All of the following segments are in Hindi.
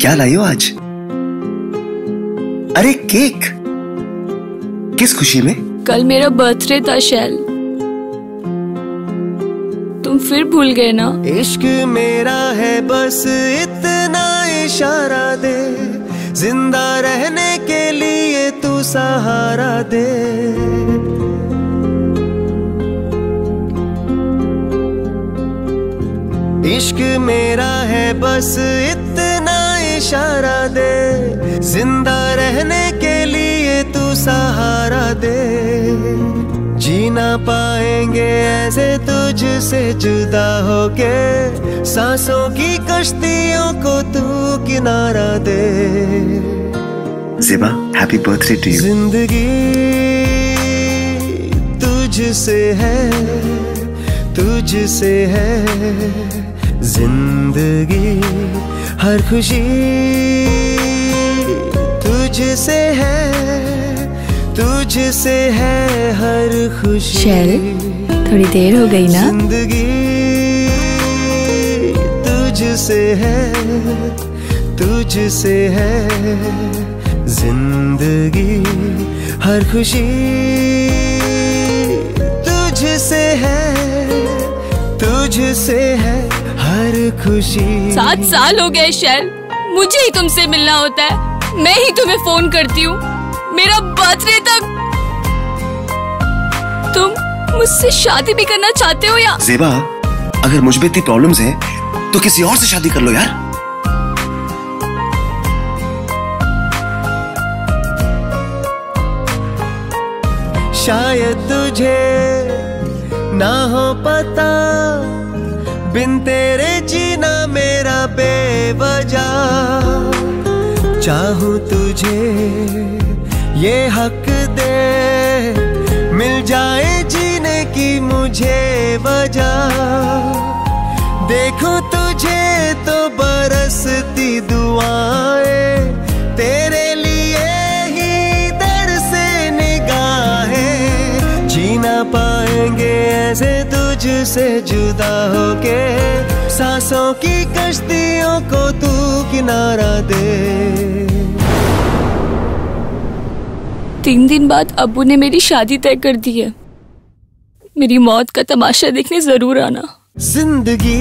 क्या लाई हो आज? अरे केक। किस खुशी में? कल मेरा बर्थडे था शैल। तुम फिर भूल गए ना? इश्क मेरा है बस इतना इशारा दे। ज़िंदा रहने के लिए तू सहारा दे। इश्क मेरा है बस इतना इशारा दे। ज़िंदा रहने के लिए तू सहारा दे। जीना पाएँगे ऐसे तुझसे जुदा होके। सांसों की कश्तियों को तू किनारा दे। जेबा हैप्पी बर्थडे टू यू ज़िंदगी तुझसे है तुझसे है। ज़िंदगी हर खुशी तुझसे है तुझसे है हर खुशी। शैल, थोड़ी देर हो गई ना? ज़िंदगी तुझसे है तुझसे है। ज़िंदगी हर खुशी तुझसे है तुझसे है। हर खुशी। सात साल हो गए शैल। मुझे ही तुमसे मिलना होता है। मैं ही तुम्हें फ़ोन करती हूँ। मेरा बर्थडे तक। तुम मुझसे शादी भी करना चाहते हो या? जेबा अगर मुझमें इतनी प्रॉब्लम्स हैं तो किसी और से शादी कर लो यार। शायद तुझे ना हो पता बिन तेरे जीना मेरा बेवजह। चाहूँ तुझे ये हक दे, मिल जाए जीने की मुझे वजह। देखूँ तुझे तो बरसती दुआएँ, तेरे ऐसे तुझसे जुदा होके सांसों की कश्तियों को तू किनारा दे। तीन दिन बाद अबू ने मेरी शादी तय कर दी है। मेरी मौत का तमाशा देखने ज़रूर आना। ज़िंदगी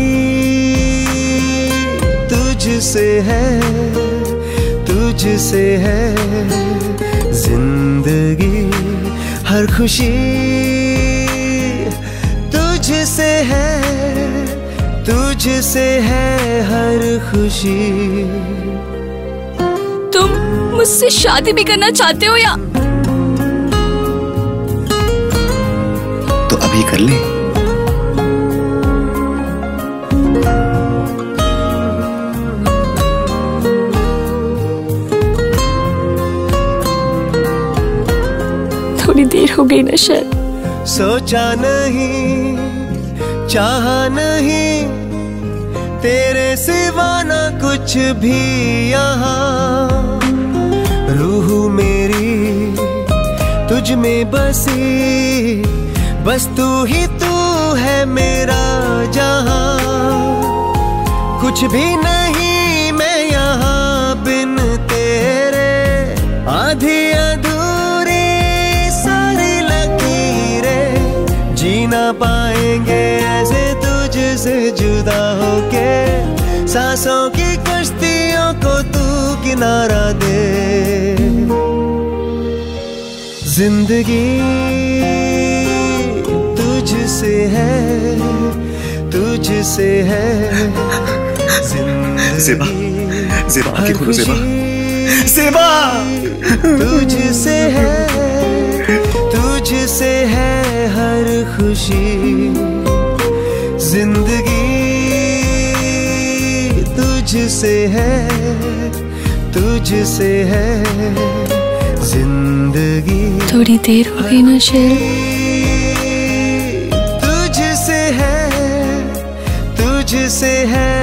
तुझसे है तुझसे है। ज़िंदगी हर खुशी तुझसे है तुझसे है हर खुशी। तुम मुझसे शादी भी करना चाहते हो या? तो अभी कर ले। थोड़ी देर हो गई ना शायद। सोचा नहीं चाहा नहीं, तेरे सिवा ना कुछ भी यहाँ। रूह मेरी तुझ में बसी, बस तू ही तू है मेरा जहाँ। कुछ भी नहीं मैं यहाँ बिन तेरे। आधी अधूरी सारी लकीरें जीना पाएँगे। तुझसे जुदा होके सांसों की कश्तियों को तू किनारा दे। ज़िंदगी तुझसे है तुझसे है। ज़िंदगी जेबा, तुझसे है। तुझसे है तुझसे है ज़िंदगी। थोड़ी देर हो गई ना शेर। तुझसे है तुझसे है।